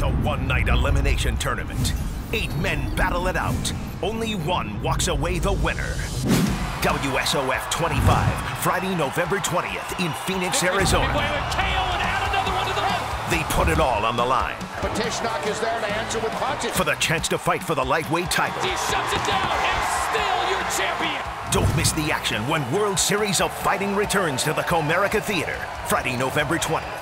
It's a one-night elimination tournament. Eight men battle it out. Only one walks away the winner. WSOF 25, Friday, November 20th in Phoenix, Arizona. They put it all on the line. Patishnock is there to answer with punches. For the chance to fight for the lightweight title. He shuts it down and still your champion. Don't miss the action when World Series of Fighting returns to the Comerica Theater, Friday, November 20th.